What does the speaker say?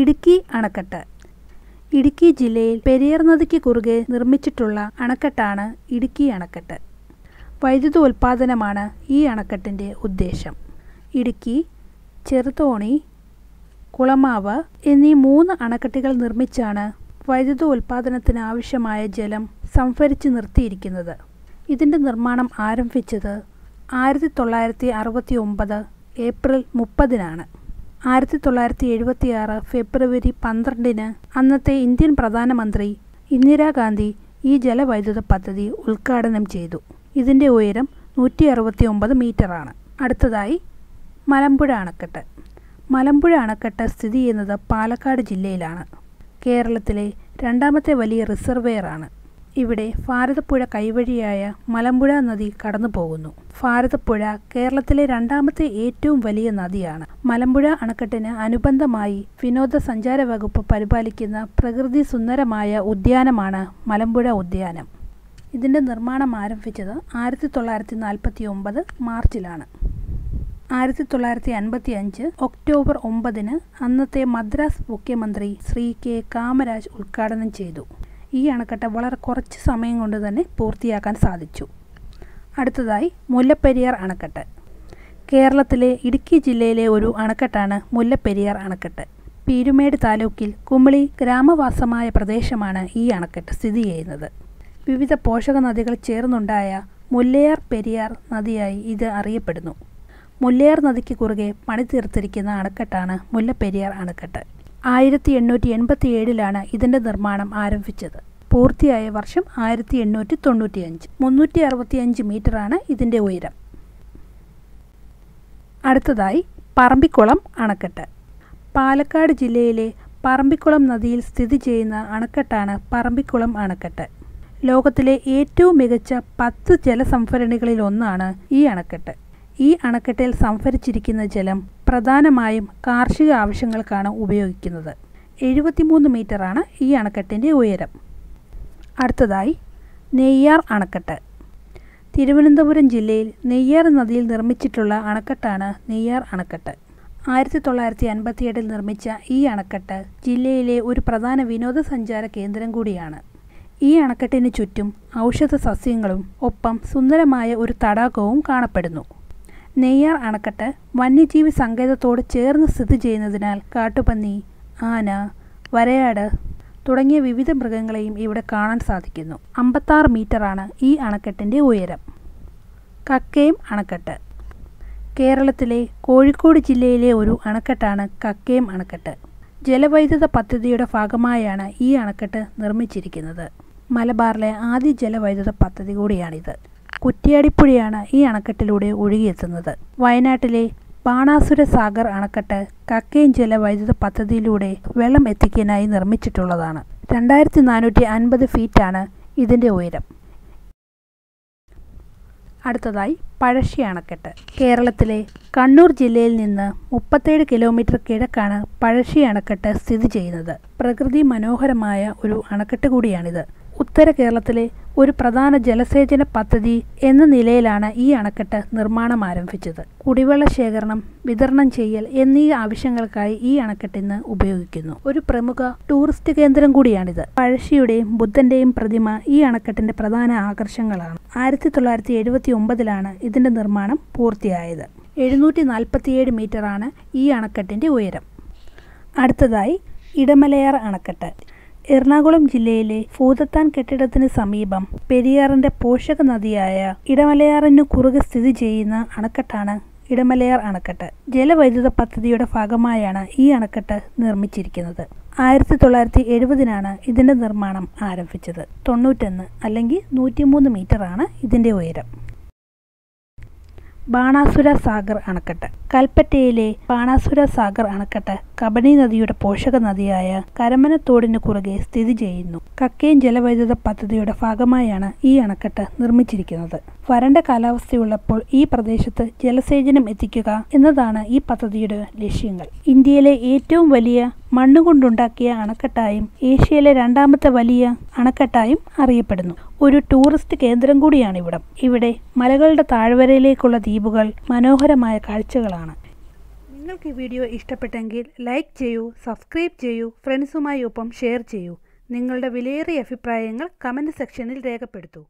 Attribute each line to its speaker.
Speaker 1: ഇടുക്കി അണക്കെട്ട്. ഇടുക്കി ജില്ലയിൽ പെരിയാർ നദിക്ക് കുറുകെ നിർമ്മിച്ചിട്ടുള്ള അണക്കെട്ടാണ് ഇടുക്കി അണക്കെട്ട്. വൈദ്യുത ഉൽപ്പാദനമാണ് ഈ അണക്കെട്ടിന്റെ ഉദ്ദേശം. ഇടുക്കി ചെറുതോണി കുളമാവ് എന്നീ മൂന്ന് അണക്കെട്ടുകൾ നിർമ്മിച്ചാണ് വൈദ്യുത ആവശ്യമായ ജലം സംഭരിച്ച് നിർത്തിയിരിക്കുന്നത്. ഇതിന്റെ നിർമ്മാണം ആരംഭിച്ചത് ആയിരത്തി തൊള്ളായിരത്തി അറുപത്തി ഒമ്പത് ഏപ്രിൽ മുപ്പതിനാണ്. ആയിരത്തി തൊള്ളായിരത്തി എഴുപത്തിയാറ് ഫെബ്രുവരി പന്ത്രണ്ടിന് അന്നത്തെ ഇന്ത്യൻ പ്രധാനമന്ത്രി ഇന്ദിരാഗാന്ധി ഈ ജലവൈദ്യുത പദ്ധതി ഉദ്ഘാടനം ചെയ്തു. ഇതിന്റെ ഉയരം നൂറ്റി അറുപത്തി ഒമ്പത് മീറ്ററാണ്. അടുത്തതായി മലമ്പുഴ അണക്കെട്ട്. മലമ്പുഴ അണക്കെട്ട് സ്ഥിതി ചെയ്യുന്നത് പാലക്കാട് ജില്ലയിലാണ്. കേരളത്തിലെ രണ്ടാമത്തെ വലിയ റിസർവെയറാണ് ഇവിടെ ഭാരതപ്പുഴ കൈവഴിയായ മലമ്പുഴ നദി കടന്നു പോകുന്നു ഭാരതപ്പുഴ കേരളത്തിലെ രണ്ടാമത്തെ ഏറ്റവും വലിയ നദിയാണ്. മലമ്പുഴ അണക്കെട്ടിന് അനുബന്ധമായി വിനോദസഞ്ചാര വകുപ്പ് പരിപാലിക്കുന്ന പ്രകൃതി സുന്ദരമായ ഉദ്യാനമാണ് മലമ്പുഴ ഉദ്യാനം. ഇതിന്റെ നിർമ്മാണം ആരംഭിച്ചത് ആയിരത്തി തൊള്ളായിരത്തി നാൽപ്പത്തി ഒമ്പത് മാർച്ചിലാണ്. ആയിരത്തി തൊള്ളായിരത്തി അൻപത്തി അഞ്ച് ഒക്ടോബർ ഒമ്പതിന് അന്നത്തെ മദ്രാസ് മുഖ്യമന്ത്രി ശ്രീ കെ. കാമരാജ് ഉദ്ഘാടനം ചെയ്തു. ഈ അണക്കെട്ട് വളരെ കുറച്ച് സമയം കൊണ്ട് തന്നെ പൂർത്തിയാക്കാൻ സാധിച്ചു. അടുത്തതായി മുല്ലപ്പെരിയാർ അണക്കെട്ട്. കേരളത്തിലെ ഇടുക്കി ജില്ലയിലെ ഒരു അണക്കെട്ടാണ് മുല്ലപ്പെരിയാർ അണക്കെട്ട്. പീരുമേട് താലൂക്കിൽ കുമിളി ഗ്രാമവാസമായ പ്രദേശമാണ് ഈ അണക്കെട്ട് സ്ഥിതി ചെയ്യുന്നത്. വിവിധ പോഷക നദികൾ ചേർന്നുണ്ടായ മുല്ലയാർ പെരിയാർ നദിയായി ഇത് അറിയപ്പെടുന്നു. മുല്ലയാർ നദിക്ക് കുറുകെ പണിതീർത്തിരിക്കുന്ന അണക്കെട്ടാണ് മുല്ലപ്പെരിയാർ അണക്കെട്ട്. ആയിരത്തി എണ്ണൂറ്റി എൺപത്തി ഏഴിലാണ് ഇതിന്റെ നിർമ്മാണം ആരംഭിച്ചത്. പൂർത്തിയായ വർഷം ആയിരത്തി എണ്ണൂറ്റി തൊണ്ണൂറ്റി അഞ്ച് മുന്നൂറ്റി അറുപത്തി അഞ്ച് മീറ്ററാണ് ഇതിന്റെ ഉയരം. അടുത്തതായി പറമ്പിക്കുളം അണക്കെട്ട്. പാലക്കാട് ജില്ലയിലെ പറമ്പിക്കുളം നദിയിൽ സ്ഥിതി ചെയ്യുന്ന അണക്കെട്ടാണ് പറമ്പിക്കുളം അണക്കെട്ട്. ലോകത്തിലെ ഏറ്റവും മികച്ച പത്ത് ജലസംഭരണികളിൽ ഒന്നാണ് ഈ അണക്കെട്ട്. ഈ അണക്കെട്ടിൽ സംഭരിച്ചിരിക്കുന്ന ജലം പ്രധാനമായും കാർഷിക ആവശ്യങ്ങൾക്കാണ് ഉപയോഗിക്കുന്നത്. എഴുപത്തിമൂന്ന് മീറ്ററാണ് ഈ അണക്കെട്ടിന്റെ ഉയരം. അടുത്തതായി നെയ്യാർ അണക്കെട്ട്. തിരുവനന്തപുരം ജില്ലയിൽ നെയ്യാർ നദിയിൽ നിർമ്മിച്ചിട്ടുള്ള അണക്കെട്ടാണ് നെയ്യാർ അണക്കെട്ട്. ആയിരത്തി തൊള്ളായിരത്തി അൻപത്തിയെട്ടിൽ നിർമ്മിച്ച ഈ അണക്കെട്ട് ജില്ലയിലെ ഒരു പ്രധാന വിനോദസഞ്ചാര കേന്ദ്രം കൂടിയാണ്. ഈ അണക്കെട്ടിന് ചുറ്റും ഔഷധ സസ്യങ്ങളും ഒപ്പം സുന്ദരമായ ഒരു തടാകവും കാണപ്പെടുന്നു. നെയ്യാർ അണക്കെട്ട് വന്യജീവി സങ്കേതത്തോട് ചേർന്ന് സ്ഥിതി ചെയ്യുന്നതിനാൽ കാട്ടുപന്നി ആന വരയാട് തുടങ്ങിയ വിവിധ മൃഗങ്ങളെയും ഇവിടെ കാണാൻ സാധിക്കുന്നു. അമ്പത്താറ് മീറ്ററാണ് ഈ അണക്കെട്ടിന്റെ ഉയരം. കക്കയം അണക്കെട്ട്. കേരളത്തിലെ കോഴിക്കോട് ജില്ലയിലെ ഒരു അണക്കെട്ടാണ് കക്കയം അണക്കെട്ട്. ജലവൈദ്യുത പദ്ധതിയുടെ ഭാഗമായാണ് ഈ അണക്കെട്ട് നിർമ്മിച്ചിരിക്കുന്നത്. മലബാറിലെ ആദ്യ ജലവൈദ്യുത പദ്ധതി കൂടിയാണിത്. കുറ്റ്യാടിപ്പുഴയാണ് ഈ അണക്കെട്ടിലൂടെ ഒഴുകിയെത്തുന്നത്. വയനാട്ടിലെ ബാണാസുര സാഗർ അണക്കെട്ട് കക്കയം ജലവൈദ്യുത പദ്ധതിയിലൂടെ വെള്ളം എത്തിക്കാനായി നിർമ്മിച്ചിട്ടുള്ളതാണ്. രണ്ടായിരത്തി നാനൂറ്റി അൻപത് ഫീറ്റാണ് ഇതിന്റെ ഉയരം. അടുത്തതായി പഴശ്ശി അണക്കെട്ട്. കേരളത്തിലെ കണ്ണൂർ ജില്ലയിൽ നിന്ന് മുപ്പത്തേഴ് കിലോമീറ്റർ കിഴക്കാണ് പഴശ്ശി അണക്കെട്ട് സ്ഥിതി ചെയ്യുന്നത്. പ്രകൃതി മനോഹരമായ ഒരു അണക്കെട്ട് കൂടിയാണിത്. ഉത്തര കേരളത്തിലെ ഒരു പ്രധാന ജലസേചന പദ്ധതി എന്ന നിലയിലാണ് ഈ അണക്കെട്ട് നിർമ്മാണം ആരംഭിച്ചത്. കുടിവെള്ള ശേഖരണം വിതരണം ചെയ്യൽ എന്നീ ആവശ്യങ്ങൾക്കായി ഈ അണക്കെട്ടിന്ന് ഉപയോഗിക്കുന്നു. ഒരു പ്രമുഖ ടൂറിസ്റ്റ് കേന്ദ്രം കൂടിയാണിത്. പഴശ്ശിയുടെയും ബുദ്ധന്റെയും പ്രതിമ ഈ അണക്കെട്ടിന്റെ പ്രധാന ആകർഷങ്ങളാണ് ആയിരത്തി തൊള്ളായിരത്തി എഴുപത്തി ഒമ്പതിലാണ് ഇതിന്റെ നിർമ്മാണം പൂർത്തിയായത്. എഴുന്നൂറ്റി നാൽപ്പത്തിയേഴ് മീറ്ററാണ് ഈ അണക്കെട്ടിന്റെ ഉയരം. അടുത്തതായി ഇടമലയാർ അണക്കെട്ട്. എറണാകുളം ജില്ലയിലെ ഭൂതത്താൻ കെട്ടിടത്തിന് സമീപം പെരിയാറിന്റെ പോഷക നദിയായ ഇടമലയാറിനു കുറുകെ സ്ഥിതി ചെയ്യുന്ന അണക്കെട്ടാണ് ഇടമലയാർ അണക്കെട്ട്. ജലവൈദ്യുത പദ്ധതിയുടെ ഭാഗമായാണ് ഈ അണക്കെട്ട് നിർമ്മിച്ചിരിക്കുന്നത്. ആയിരത്തി തൊള്ളായിരത്തി എഴുപതിനാണ് ഇതിന്റെ നിർമ്മാണം ആരംഭിച്ചത്. തൊണ്ണൂറ്റൊന്ന് അല്ലെങ്കിൽ നൂറ്റിമൂന്ന് മീറ്ററാണ് ഇതിന്റെ ഉയരം. ബാണാസുര സാഗർ അണക്കെട്ട്. കൽപ്പറ്റയിലെ ബാണാസുര സാഗർ അണക്കെട്ട് കബനി നദിയുടെ പോഷക നദിയായ കരമനത്തോടിന് കുറുകെ സ്ഥിതി ചെയ്യുന്നു. കക്കയം ജലവൈദ്യുത പദ്ധതിയുടെ ഭാഗമായാണ് ഈ അണക്കെട്ട് നിർമ്മിച്ചിരിക്കുന്നത്. വരണ്ട കാലാവസ്ഥയുള്ളപ്പോൾ ഈ പ്രദേശത്ത് ജലസേചനം എത്തിക്കുക എന്നതാണ് ഈ പദ്ധതിയുടെ ലക്ഷ്യങ്ങൾ. ഇന്ത്യയിലെ ഏറ്റവും വലിയ മണ്ണുകൊണ്ടുണ്ടാക്കിയ അണക്കെട്ടായും ഏഷ്യയിലെ രണ്ടാമത്തെ വലിയ അണക്കെട്ടായും അറിയപ്പെടുന്നു. ഒരു ടൂറിസ്റ്റ് കേന്ദ്രം കൂടിയാണ് ഇവിടം ഇവിടെ മലകളുടെ താഴ്വരയിലേക്കുള്ള ദ്വീപുകൾ മനോഹരമായ കാഴ്ചകളാണ്. നിങ്ങൾക്ക് ഈ വീഡിയോ ഇഷ്ടപ്പെട്ടെങ്കിൽ ലൈക്ക് ചെയ്യൂ സബ്സ്ക്രൈബ് ചെയ്യൂ ഫ്രണ്ട്സുമായി ഒപ്പം ഷെയർ ചെയ്യൂ. നിങ്ങളുടെ വിലയേറിയ അഭിപ്രായങ്ങൾ കമന്റ് സെക്ഷനിൽ രേഖപ്പെടുത്തൂ.